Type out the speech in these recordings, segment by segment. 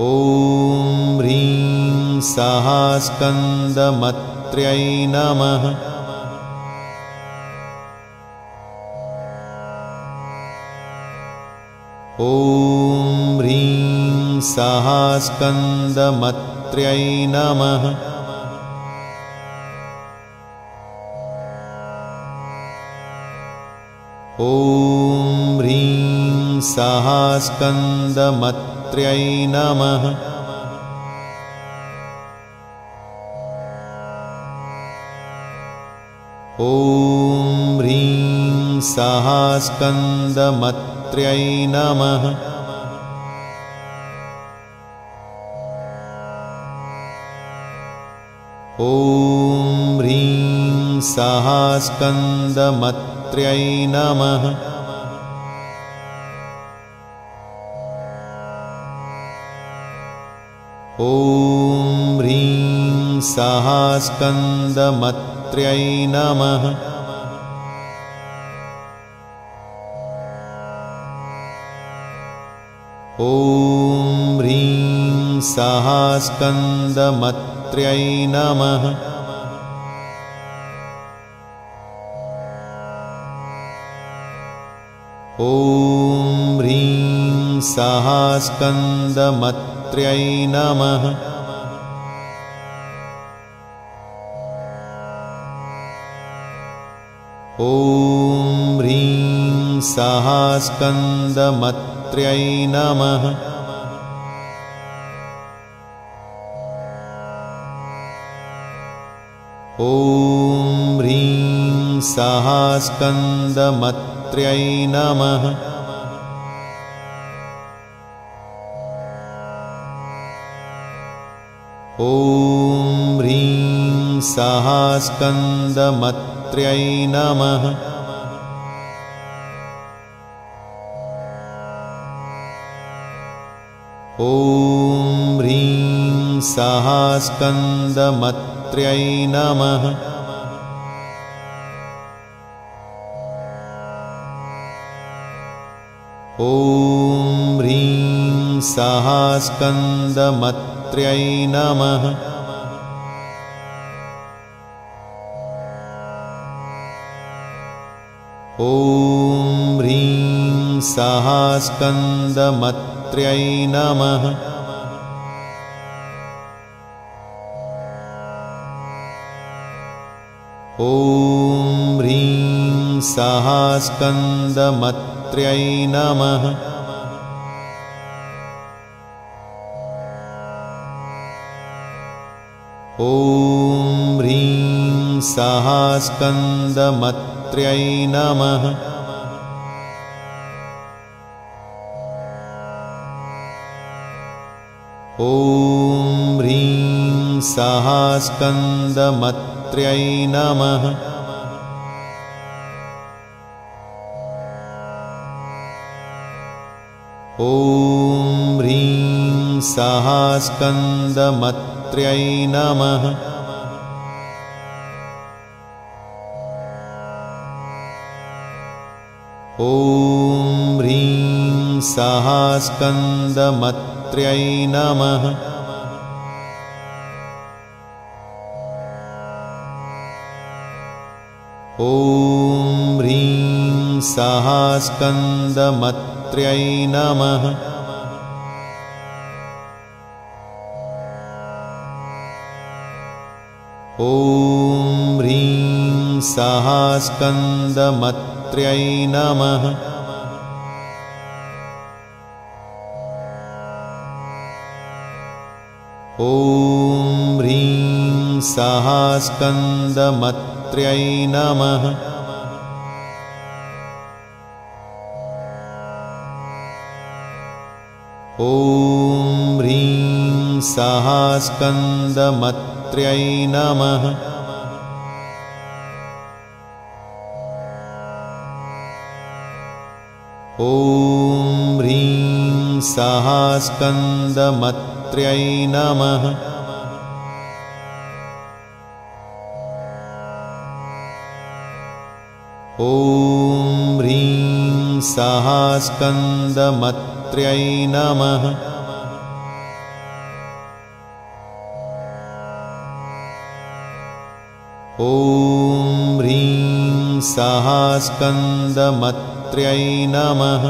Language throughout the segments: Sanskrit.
ॐ ह्रीं सः स्कन्दमत्र्यै नमः। ॐ ह्रीं सः स्कन्दमत्र्यै नमः। ॐ ह्रीं सः सहास्कन्दमत् धात्र्यै नमः। ॐ ह्रीं सहास्कन्दमत्र्यै नमः। ्रीं सहास्कन्द्रीं सहास्कन्दमत्र्यै नमः। ॐ ह्रीं सहास्कन्दमत्र्यै नमः। ॐ ह्रीं सहास्कन्दमत्र्यै नमः। ॐ ह्रीं ॐ ह्रीं सहास्कन्दमत्र्यै नमः। ॐ ह्रीं सहास्कन्दमत्र्यै नमः ॐ ह्रीं सहस्कन्दमत्र्यै नमः। ॐ ह्रीं सहस्कन्दमत्र्यै ्रीं सहास्कन्द्रीं सहास्कन्द्रीं सहास्कन्दमत् ॐ ह्रीं सहास्कन्दमत्र्यै नमः। ॐ सहास्कन्द्रीं सहास्कन्दमत्र्यै नमः। ॐ ्रीं सहास्कन्द्रींकन्द्रै नमः। ॐ ह्रीं सहस्कन्दमत्र्यै नमः। ॐ ह्रीं सहास्कन्द गायत्र्यै नमः। ॐ ह्रीं सहास्कन्दमत्र्यै नमः। ्रीं सहास्कन्द्रीं सहास्कन्दमत्र्यै नमः। ॐ ह्रीं सहस्कन्दमत्र्यै नमः। ॐ ह्रीं सहस्कन्दमत्र्यै ्रीं सहास्कन्द्रीं सहास्कन्द्रीं सहास्कन्दमत्र धात्र्यै नमः। ॐ ह्रीं सहास्कन्दमत्र्यै नमः। ्रीं सहास्कन्द्रीं सहास्कन्दमत्र्यै नमः। ॐ ह्रीं सहास्कन्दमत्र्यै नमः।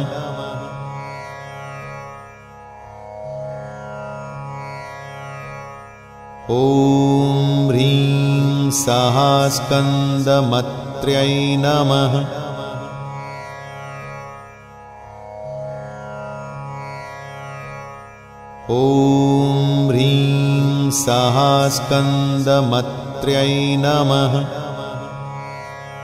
ॐ ह्रीं सहास्कन्दमत्र्यै नमः। ॐ ह्रीं सहास्कन्दमत्र्यै नमः